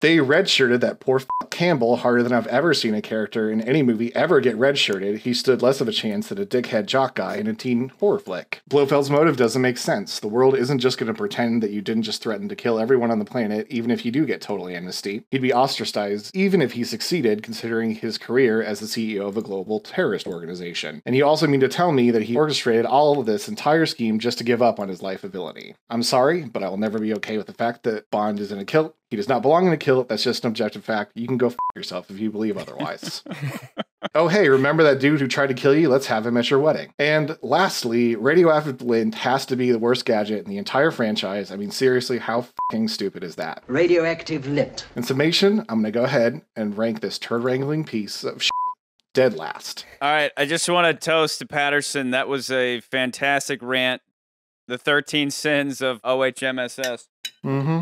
They redshirted that poor Campbell harder than I've ever seen a character in any movie ever get redshirted. He stood less of a chance than a dickhead jock guy in a teen horror flick. Blofeld's motive doesn't make sense. The world isn't just going to pretend that you didn't just threaten to kill everyone on the planet, even if you do get total amnesty. He'd be ostracized even if he succeeded, considering his career as the CEO of a global terrorist organization. And you also mean to tell me that he orchestrated all of this entire scheme just to give up on his life ability. I'm sorry, but I will never be okay with the fact that Bond is in a kilt. He does not belong in a kilt. That's just an objective fact. You can go f- yourself if you believe otherwise. oh, hey, remember that dude who tried to kill you? Let's have him at your wedding. And lastly, radioactive lint has to be the worst gadget in the entire franchise. I mean, seriously, how fucking stupid is that? Radioactive lint. In summation, I'm going to go ahead and rank this turd wrangling piece of shit dead last. All right, I just want to toast to Patterson. That was a fantastic rant. The 13 sins of OHMSS. Mm-hmm.